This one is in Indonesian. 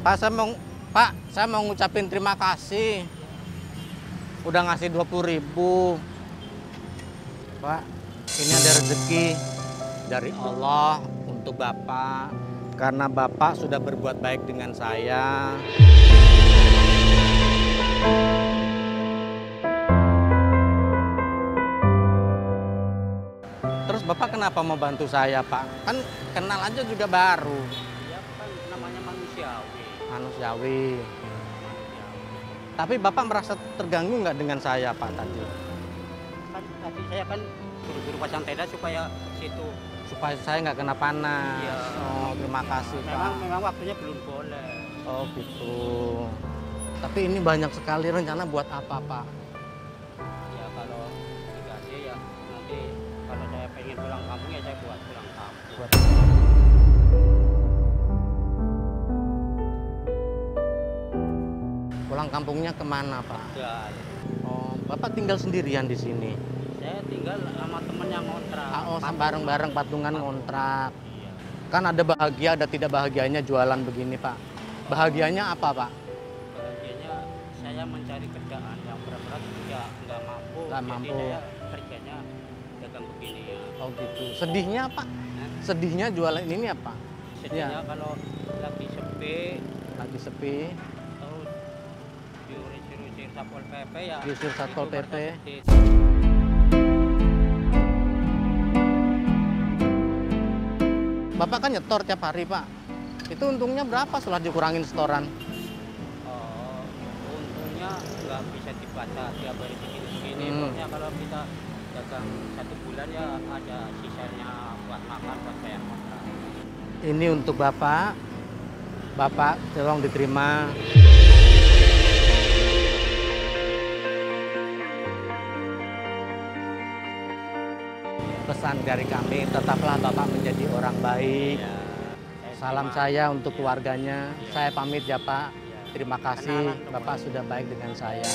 Pak, saya mau Pak, saya mau ngucapin terima kasih. Udah ngasih 20 ribu. Pak, ini ada rezeki dari Allah untuk Bapak. Karena Bapak sudah berbuat baik dengan saya. Bapak kenapa mau bantu saya, Pak? Kan kenal aja juga baru. Ya kan namanya manusiawi. manusiawi. Tapi Bapak merasa terganggu nggak dengan saya Pak tadi? Kan tadi saya kan buru-buru pasang tenda supaya situ. Supaya saya nggak kena panas. Iya. Oh, terima kasih Pak. Memang memang waktunya belum boleh. Oh gitu. Tapi ini banyak sekali rencana buat apa Pak? Pulang kampungnya ke mana Pak? Dan Oh, Bapak tinggal sendirian di sini. saya tinggal sama temen yang ngontrak. Ah, Oh, bareng-bareng patungan ngontrak. Iya. Kan ada bahagia, ada tidak bahagianya jualan begini, Pak. Bahagianya apa, Pak? Bahagianya saya mencari kerjaan yang berat-berat juga nggak mampu. Nggak Jadi mampu. saya kerjanya dagang begini ya. Oh gitu. Sedihnya apa? Sedihnya jualan ini apa? Sedihnya kalau lagi sepi Lagi sepi. terus diusir-usir satpol pp ya Diusir Satpol PP. Bapak kan nyetor tiap hari, Pak. Itu untungnya berapa setelah dikurangin setoran? Oh, untungnya nggak bisa dibaca tiap hari segini-segini. Hmm. Pokoknya kalau kita dagang satu bulan ya ada sisanya buat makan, buat bayar kontrak. Ini untuk Bapak. Bapak tolong diterima. Pesan dari kami, tetaplah Bapak menjadi orang baik. Ya, Salam terima. saya untuk keluarganya. Iya. Saya pamit ya Pak. Terima kasih Bapak sudah baik dengan saya.